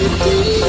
you.